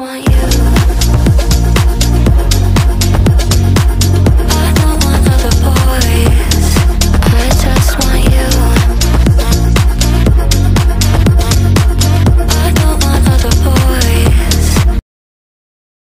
want you.